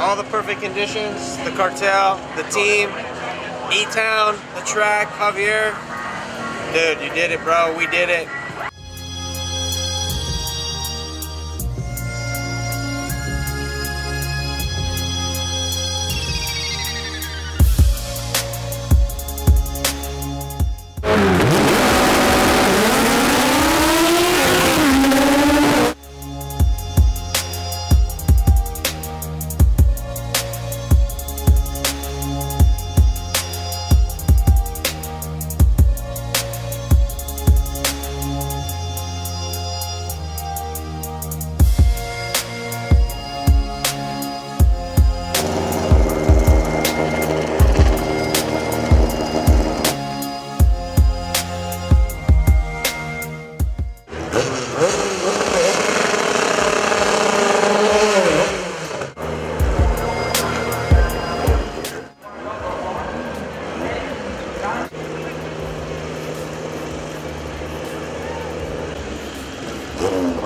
all the perfect conditions the cartel, the team, E Town, the track, Javier. Dude, you did it, bro. We did it. Julian,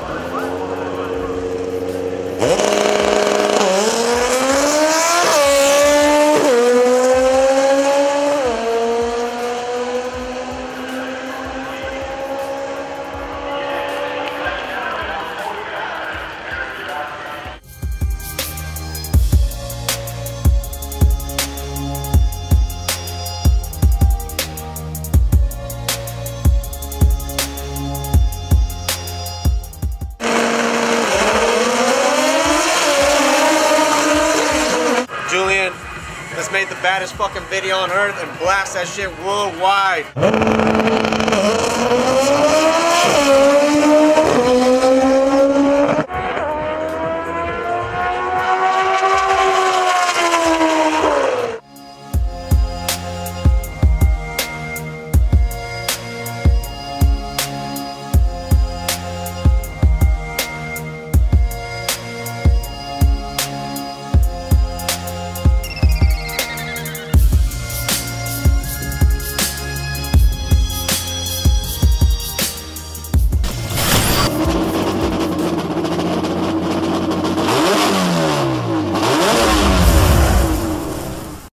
made the baddest fucking video on earth and blast that shit worldwide.